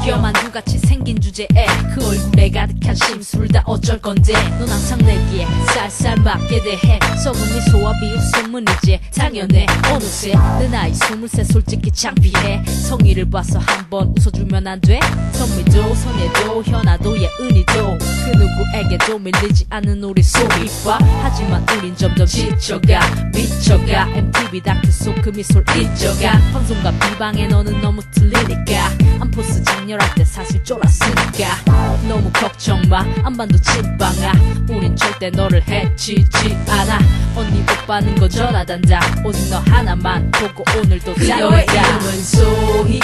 웃겨 만두같이 생긴 주제에 그 얼굴에 가득한 심술 다 어쩔 건데 넌 항상 내기에 쌀쌀 맞게 대해 썩은 미소와 비웃음은 이제 당연해. 어느새 내 나이 스물세 솔직히 창피해. 성의를 봐서 한번 웃어주면 안 돼? 선미도 선예도 현아도 예은이도 그 누구에게도 밀리지 않는 우리 소리봐 하지만 우린 점점 지쳐가 미쳐가. MTV 다큐 속그 미소를 잊어가. 방송과 비방에 너는 너무 틀리니까. 안포스 장 렬할 때 사실 쫄았으니까. 너무 걱정 마 안반도 침방아. 우린 절대 너를 해치지 않아. 언니 오빠는 거절하단다. 오직 너 하나만 보고 오늘도 그녀의 달린다 이름은 소희.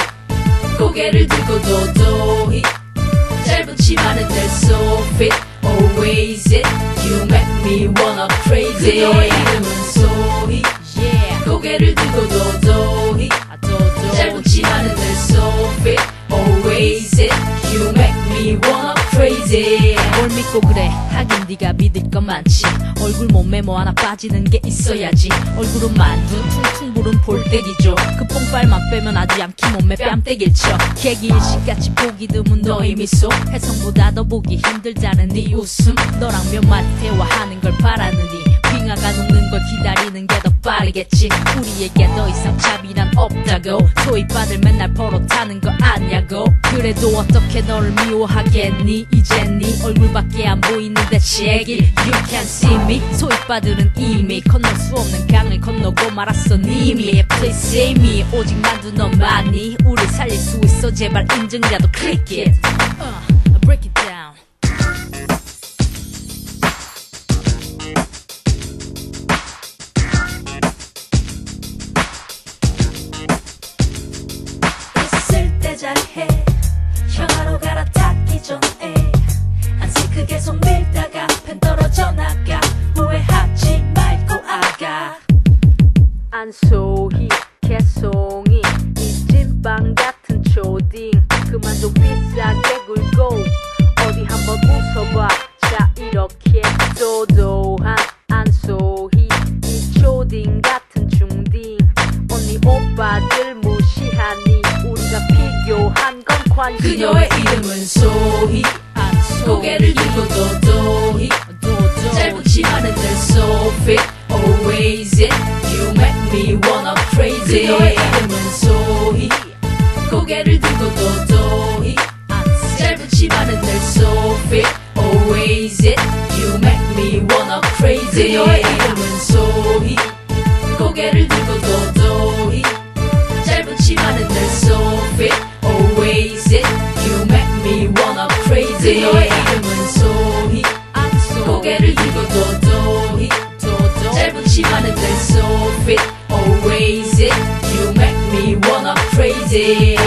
고개를 들고 도도히. 짧은 치마는 내 so fit always it you make me wanna crazy. 그녀의 이름은 소희. Yeah. 고개를 들고 도도히 crazy. 뭘 믿고 그래? 하긴 네가 믿을 건 많지. 얼굴 몸매 뭐 하나 빠지는 게 있어야지. 얼굴은 만두 퉁퉁 부른 볼때기죠. 그 뽕빨만 빼면 아주 얌키 몸매 뺨때길 쳐 개기 일식같이 보기 드문 너의 미소. 혜성보다 더 보기 힘들다는 네 웃음. 너랑 몇 마디 대화하는 걸 바라느니 빙하가 녹는 걸 기다리는 게 더 빠르겠지. 우리에게 더 이상 차비란 없다고. 소이빠들 맨날 버릇하는 거 아냐고. 그래도 어떻게 너를 미워하겠니? 이제 네 얼굴밖에 안 보이는데 제길 You can see me. 소이빠들은 이미 건널 수 없는 강을 건너고 말았어. 님이 Please save me. 오직 만두 너만이. 우리 살릴 수 있어. 제발 인증이라도 it 전에 안쓰크 계속 밀다가 펜 떨어져 나가. 후회하지 말고 아가. 안소희 개송이 이 찐빵 같은 초딩. 그만 좀 비싸게 굴고 어디 한번 웃어봐. 자 이렇게 도도한 안소희 이 초딩 같은 중딩. 언니 오빠들 무시하니 우리가 필요한 건 관심 그녀의 이름은 소희. 안소희 고개를 들고 도도히. 도도 짧은 치마는 늘 so fit always it. You make me wanna crazy. 그녀의 이름은 소희. 고개를 들고 도도히. 안소희 짧은 치마는 늘 so fit always it. You make me wanna crazy. 그녀의 이름은 소희. 고개를 들고 도도히 고개를 들고 도도히 도도 짧은 치마는 늘 so fit always it you make me wanna crazy